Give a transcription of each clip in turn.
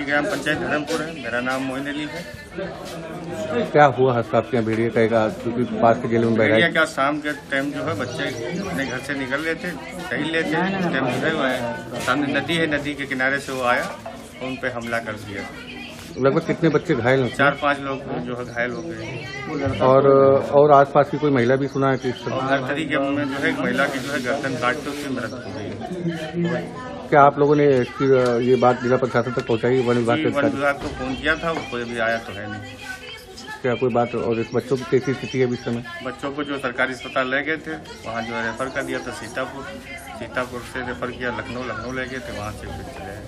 मेरी ग्राम पंचायत धर्मपुर है। मेरा नाम मोइन अली है। क्या हुआ हादसा आपके यहाँ भेड़िया का एक क्योंकि पास के जेल में बैठा भेड़िया है का शाम के टाइम जो है बच्चे अपने घर से निकल रहे थे टहल उस टाइम जो है सामने नदी है नदी के किनारे से वो आया उन पे हमला कर दिया। लगभग कितने बच्चे घायल हैं? चार पाँच लोग जो है घायल हो गए। और और आसपास की कोई महिला भी सुना है कि हर तरीके में जो है महिला की जो है गर्दन काट के उसकी मृत्यु हो गई। है क्या आप लोगों ने ये बात जिला प्रशासन तक पहुँचाई वन विभाग वन विभाग को फ़ोन किया था वो कोई अभी आया तो है नहीं। क्या कोई बात और इस बच्चों की कैसी स्थिति है अभी इस समय? बच्चों को जो सरकारी अस्पताल ले गए थे वहाँ जो है रेफर कर दिया था सीतापुर सीतापुर से रेफर किया लखनऊ लखनऊ ले गए थे वहाँ से फिर चले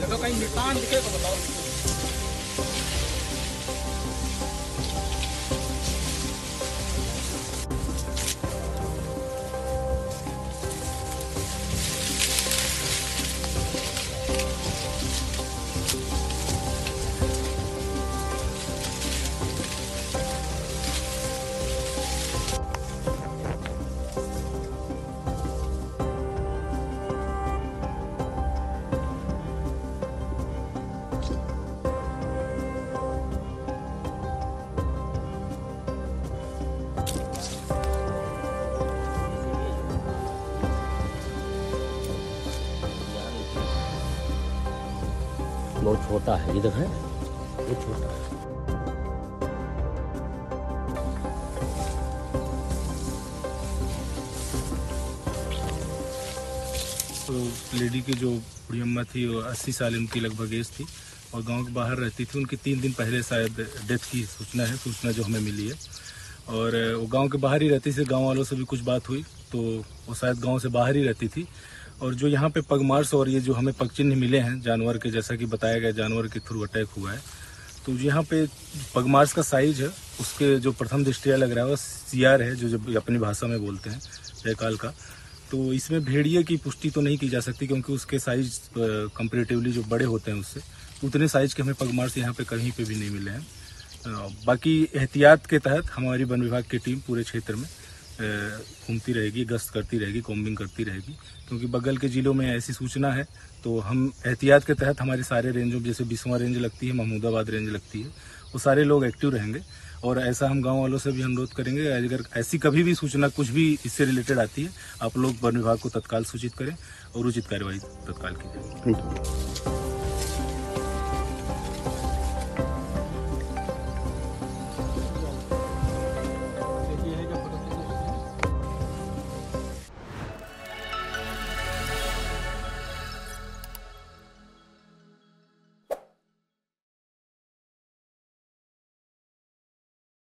这个可以灭单，这个可。बहुत छोटा है। ये देखें ये छोटा है। तो लेडी की जो बूढ़ी अम्मा थी, वो अस्सी साल उनकी लगभग एज थी और गाँव के बाहर रहती थी। उनकी तीन दिन पहले शायद डेथ की सूचना है, सूचना जो हमें मिली है। और, वो गाँव के बाहर ही रहती थी। गाँव वालों से भी कुछ बात हुई तो वो शायद गाँव से बाहर ही रहती थी। और जो यहाँ पे पगमार्स और ये जो हमें पगचिन्ह मिले हैं जानवर के, जैसा कि बताया गया जानवर के थ्रू अटैक हुआ है तो यहाँ पे पगमार्स का साइज़ है, उसके जो प्रथम दृष्टिया लग रहा है, वो सीआर है, जो जब अपनी भाषा में बोलते हैं, जयकाल का। तो इसमें भेड़िए की पुष्टि तो नहीं की जा सकती, क्योंकि उसके साइज़ कंपेरेटिवली जो बड़े होते हैं उससे, उतने साइज़ के हमें पगमार्स यहाँ पे कहीं पे भी नहीं मिले हैं। बाकी एहतियात के तहत हमारी वन विभाग की टीम पूरे क्षेत्र में घूमती रहेगी, गश्त करती रहेगी, कॉम्बिंग करती रहेगी। क्योंकि बगल के जिलों में ऐसी सूचना है तो हम एहतियात के तहत हमारे सारे रेंजों, जैसे बिस्वा रेंज लगती है, महमूदाबाद रेंज लगती है, वो सारे लोग एक्टिव रहेंगे। और ऐसा हम गाँव वालों से भी अनुरोध करेंगे, अगर ऐसी कभी भी सूचना, कुछ भी इससे रिलेटेड आती है, आप लोग वन विभाग को तत्काल सूचित करें और उचित कार्यवाही तत्काल की जाए।